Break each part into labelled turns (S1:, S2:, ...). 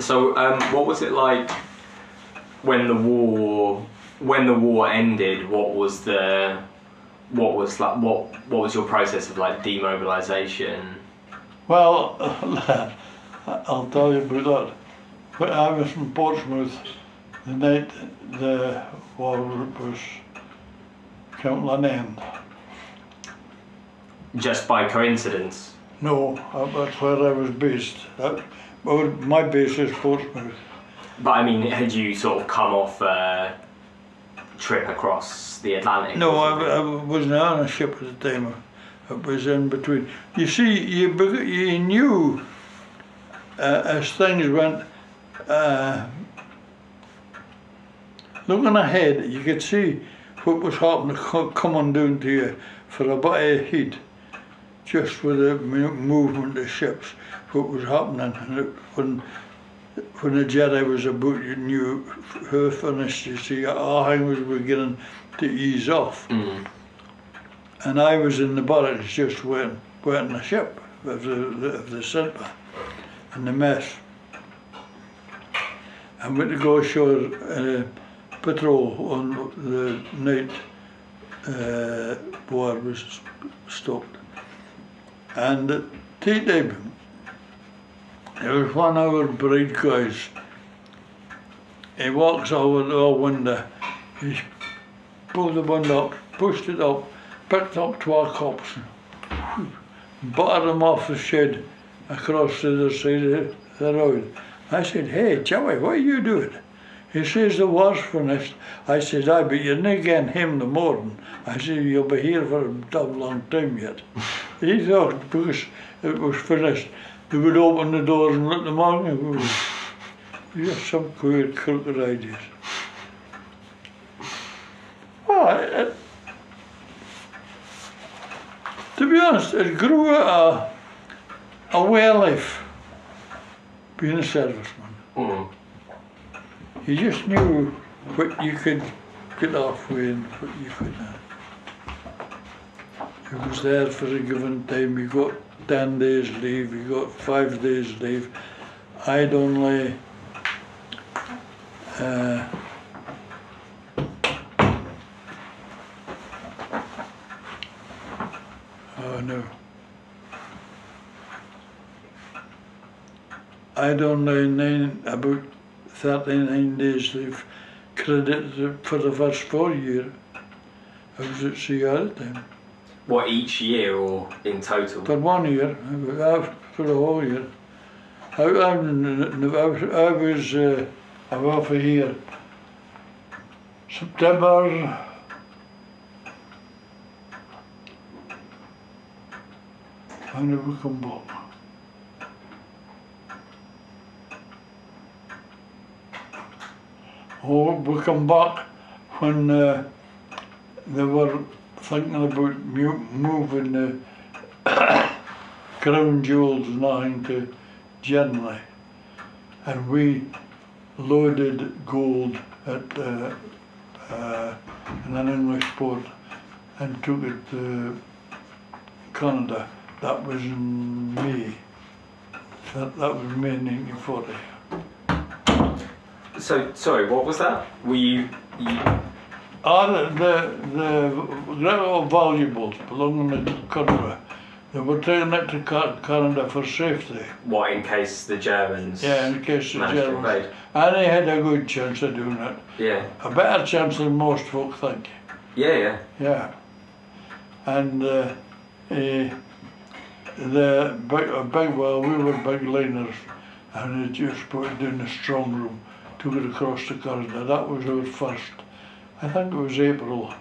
S1: So, um, what was it like when the war when the war ended? What was the what was like what what was your process of like demobilization?
S2: Well, I'll tell you about that. When I was in Portsmouth the night the war was coming to an end.
S1: Just by coincidence.
S2: No, that's where I was based. That, well, my base is Portsmouth.
S1: But I mean, had you sort of come off a trip across the Atlantic?
S2: No, I. I wasn't on a ship at the time. It was in between. You see, you you knew uh, as things went. Uh, looking ahead, you could see what was happening co- coming down to you for a bit of heat, just with the movement of ships, what was happening. And it, when when the D-Day was about, you knew how finished. You see, our everything was beginning to ease off.
S1: Mm.
S2: And I was in the barracks just waiting, waiting the ship of the, of the centre and the mess. And went to go ashore uh, patrol on the night uh, war was stopped. And time, there was one of our bride guys. He walks over the window, he pulled the window up, pushed it up, picked up 12 cups, buttered them off the shed across the other side of the road. I said, hey, Joey, what are you doing? He says the worst for finished. I said, aye, but you're not getting him the morning. I said, you'll be here for a damn long time yet. he thought because it was finished, they would open the doors and let them on. You have some queer, crooked ideas. Well, it, it- to be honest, it grew a, a way of life being a serviceman.
S1: Mm.
S2: You just knew what you could get off with and what you could not. You was there for a given time. You got ten days leave. You got five days leave. I'd only. Uh, oh no. I'd only nine, about 39 days leave credit for the first four year. I was at sea all the time.
S1: What each year or in total?
S2: For one year, uh, for the whole year. I, I, I was, I uh, I for here September did we come back? Oh, we come back when uh, they were thinking about moving the crown jewels everything to Germany. And we loaded gold at uh, uh, in an English port and took it to Canada. That was in May. That, that was May 1940.
S1: So sorry, what was that? Were you? you
S2: Ah, the, the, the little valuables belonging to Canada, they were taking it to Ca- Canada for safety.
S1: what in case the Germans?
S2: Yeah, in case the Germans.
S1: invade?
S2: And they had a good chance of doing it.
S1: Yeah,
S2: A better chance than most folk think.
S1: yeah, yeah.
S2: Yeah. And uh, eh, the big, a big, well, we were big liners, and they just put it in the strong room, took it across the Canada. That was our first. I think it was April.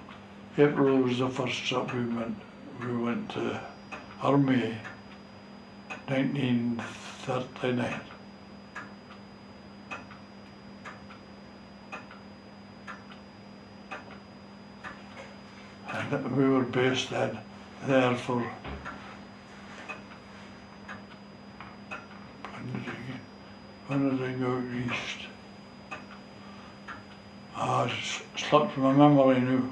S2: April was the first that we went. We went to Army, 1939. And we were based then there for when did I go east? It's slipped from my memory now.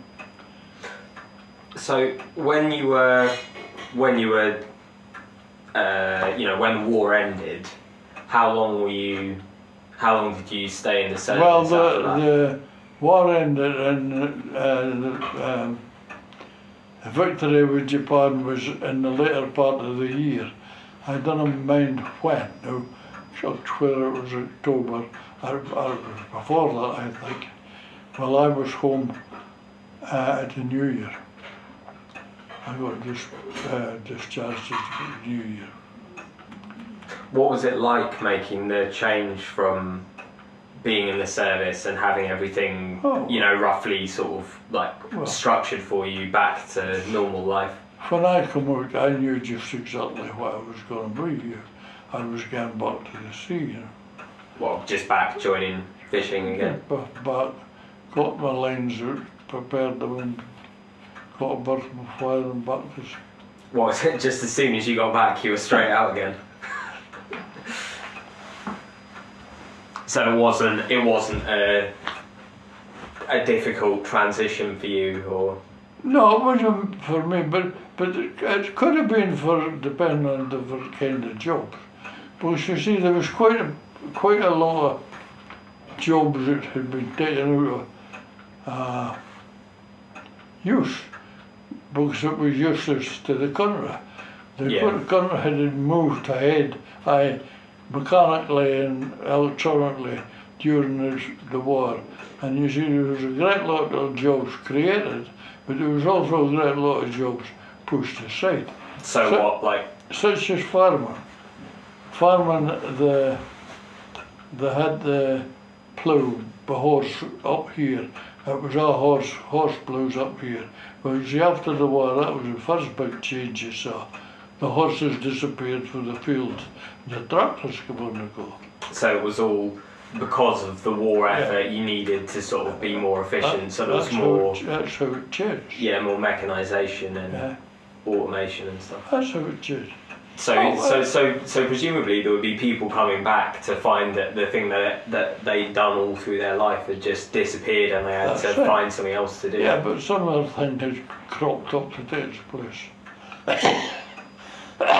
S1: So when you were, when you were, uh, you know, when the war ended, how long were you How long did you stay in the service?
S2: Well, the, the war ended and uh, the, um, the victory with Japan was in the later part of the year. I don't mind when, now, whether it was October or, or before that, I think. Well, I was home uh, at the New Year. I got dis, uh, discharged at the New Year.
S1: What was it like making the change from being in the service and having everything,
S2: Oh.
S1: you know, roughly sort of like
S2: Well.
S1: structured for you back to normal life?
S2: When I come out, I knew just exactly what I was going to be. I was going back to the sea, you know.
S1: Well, just back joining fishing again.
S2: Back, back, got my lines out, prepared them, and got a bird from fire and back to.
S1: What was it? Just as soon as you got back, you were straight out again. so it wasn't. It wasn't a a difficult transition for you, or
S2: No, it wasn't for me, but but it, it could have been for depending on the kind of job. Because you see, there was quite a quite a lot of jobs that had been taken out of uh, use books that were useless to the country. The
S1: Yeah.
S2: coun- country had moved ahead, I mechanically and electronically during this, the war. And you see, there was a great lot of jobs created, but there was also a great lot of jobs pushed aside,
S1: so,
S2: So-
S1: what? Like
S2: such as farming. Farming, the they had the plough, the horse up here. It was all horse horse ploughs up here. But you see, after the war, that was the first big change you saw. The horses disappeared from the fields. The tractors come on and go.
S1: so, it was all because of the war
S2: Yeah.
S1: effort. You needed to sort of be uh, more efficient. so there was more,
S2: How it, that's how it changed.
S1: yeah, more mechanization and
S2: Yeah,
S1: automation and stuff.
S2: that's how it changed.
S1: So,
S2: Oh,
S1: so, so, so presumably there would be people coming back to find that the thing that that they'd done all through their life had just disappeared, and they had
S2: That's
S1: to
S2: right.
S1: find something else to do.
S2: Yeah, but some other thing has cropped up to its place.